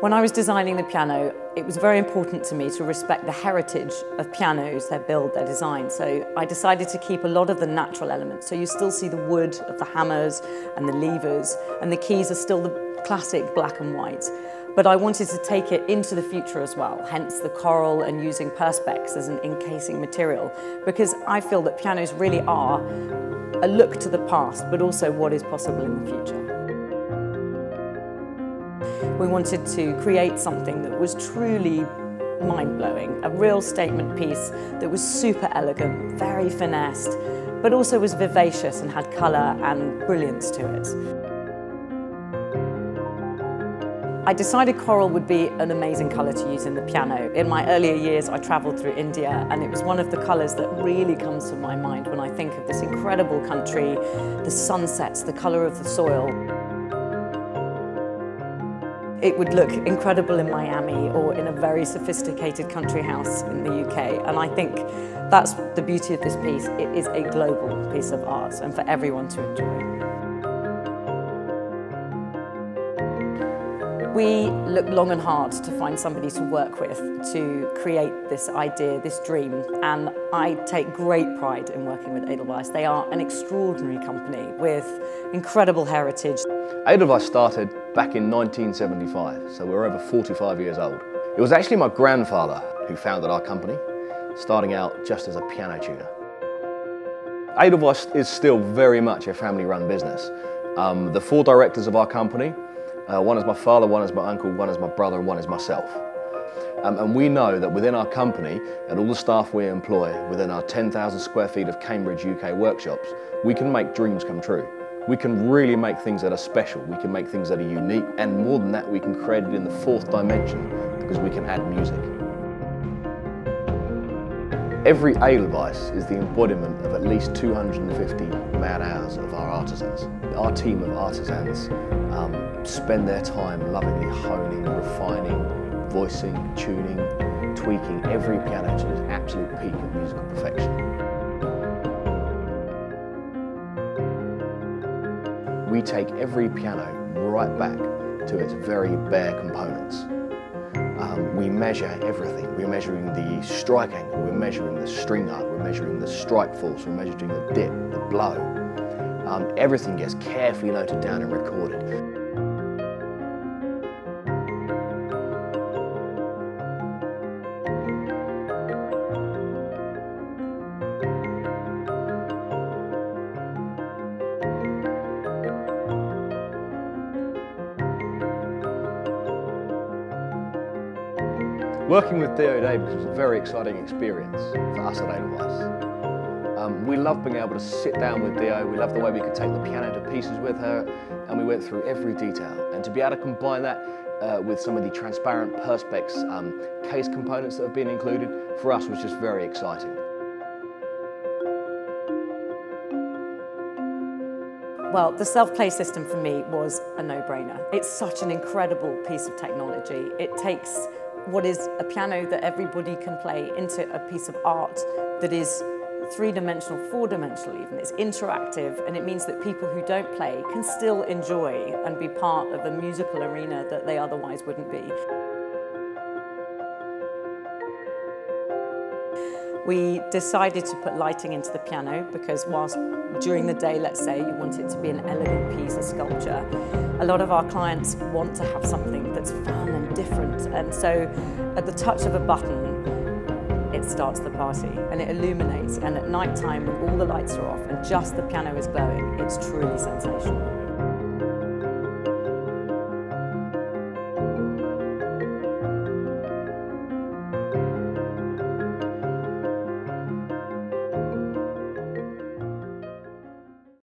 When I was designing the piano, it was very important to me to respect the heritage of pianos, their build, their design. So I decided to keep a lot of the natural elements. So you still see the wood of the hammers and the levers, and the keys are still the classic black and white. But I wanted to take it into the future as well, hence the coral and using perspex as an encasing material, because I feel that pianos really are a look to the past, but also what is possible in the future. We wanted to create something that was truly mind-blowing, a real statement piece that was super elegant, very finessed, but also was vivacious and had colour and brilliance to it. I decided coral would be an amazing colour to use in the piano. In my earlier years, I travelled through India and it was one of the colours that really comes to my mind when I think of this incredible country, the sunsets, the colour of the soil. It would look incredible in Miami or in a very sophisticated country house in the UK. And I think that's the beauty of this piece. It is a global piece of art and for everyone to enjoy. We looked long and hard to find somebody to work with to create this idea, this dream, and I take great pride in working with Edelweiss. They are an extraordinary company with incredible heritage. Edelweiss started back in 1975, so we're over 45 years old. It was actually my grandfather who founded our company, starting out just as a piano tuner. Edelweiss is still very much a family-run business. Um, the four directors of our company uh, one is my father, one is my uncle, one is my brother, and one is myself. Um, and we know that within our company and all the staff we employ within our 10,000 square feet of Cambridge UK workshops, we can make dreams come true. We can really make things that are special, we can make things that are unique, and more than that, we can create it in the fourth dimension because we can add music. Every Edelweiss is the embodiment of at least 250 man hours of our artisans. Our team of artisans um, spend their time lovingly honing, refining, voicing, tuning, tweaking every piano to its absolute peak of musical perfection. We take every piano right back to its very bare components. Um, we measure everything. We're measuring the strike angle, we're measuring the string height, we're measuring the strike force, we're measuring the dip, the blow. Um, everything gets carefully noted down and recorded. Working with Dio Davies was a very exciting experience for us at Edelweiss. Um, we loved being able to sit down with Dio, we loved the way we could take the piano to pieces with her, and we went through every detail. And to be able to combine that uh, with some of the transparent Perspex um, case components that have been included, for us was just very exciting. Well, the self-play system for me was a no-brainer. It's such an incredible piece of technology. It takes what is a piano that everybody can play into a piece of art that is three-dimensional, four-dimensional even. It's interactive and it means that people who don't play can still enjoy and be part of a musical arena that they otherwise wouldn't be. We decided to put lighting into the piano because whilst during the day, let's say, you want it to be an elegant piece of sculpture, a lot of our clients want to have something that's fun and different. And so at the touch of a button, it starts the party and it illuminates. And at night time, when all the lights are off and just the piano is glowing, it's truly sensational.